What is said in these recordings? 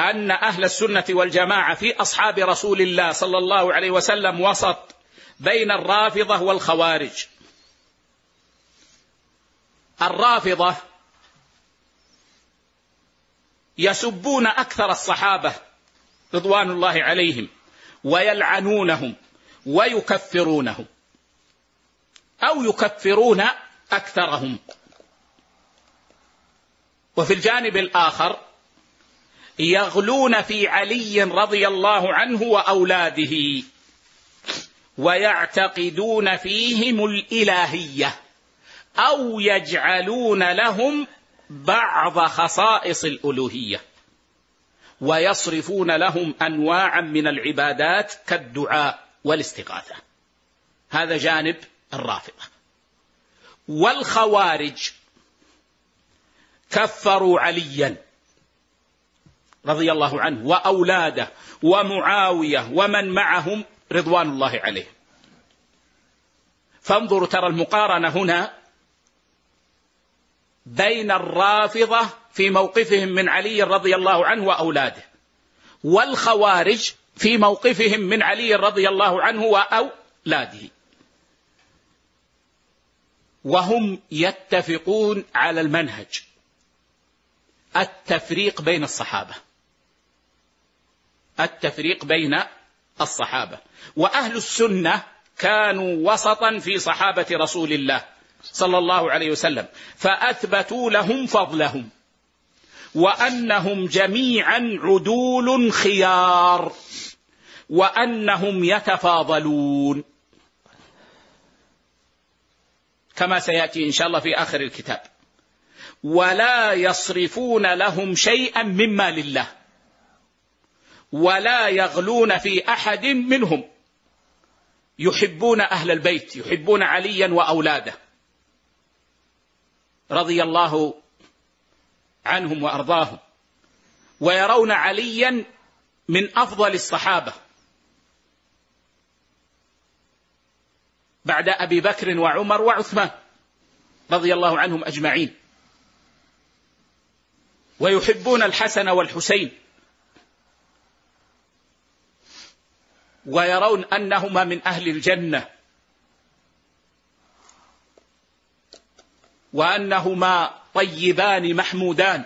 أن أهل السنة والجماعة في أصحاب رسول الله صلى الله عليه وسلم وسط بين الرافضة والخوارج. الرافضة يسبون أكثر الصحابة رضوان الله عليهم ويلعنونهم ويكفرونهم أو يكفرون أكثرهم. وفي الجانب الآخر يغلون في علي رضي الله عنه وأولاده ويعتقدون فيهم الإلهية أو يجعلون لهم بعض خصائص الألوهية ويصرفون لهم انواعا من العبادات كالدعاء والاستغاثة. هذا جانب الرافضة. والخوارج كفروا عليا. رضي الله عنه وأولاده ومعاوية ومن معهم رضوان الله عليهم فانظروا ترى المقارنة هنا بين الرافضة في موقفهم من علي رضي الله عنه وأولاده والخوارج في موقفهم من علي رضي الله عنه وأولاده. وهم يتفقون على المنهج التفريق بين الصحابة. التفريق بين الصحابة. وأهل السنة كانوا وسطا في صحابة رسول الله صلى الله عليه وسلم فأثبتوا لهم فضلهم وأنهم جميعا عدول خيار وأنهم يتفاضلون. كما سيأتي إن شاء الله في آخر الكتاب. ولا يصرفون لهم شيئا مما لله. ولا يغلون في أحد منهم. يحبون أهل البيت يحبون عليا وأولاده. رضي الله عنهم وأرضاهم. ويرون عليا من أفضل الصحابة. بعد أبي بكر وعمر وعثمان رضي الله عنهم أجمعين. ويحبون الحسن والحسين. ويرون أنهما من أهل الجنة. وأنهما طيبان محمودان.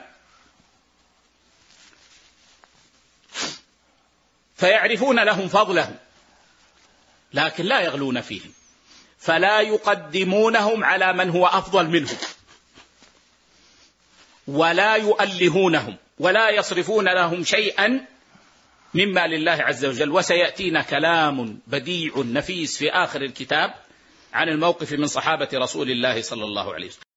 فيعرفون لهم فضلهم لكن لا يغلون فيهم. فلا يقدمونهم على من هو أفضل منهم. ولا يؤلهونهم ولا يصرفون لهم شيئا مما لله عز وجل. وسيأتينا كلام بديع نفيس في آخر الكتاب عن الموقف من صحابة رسول الله صلى الله عليه وسلم.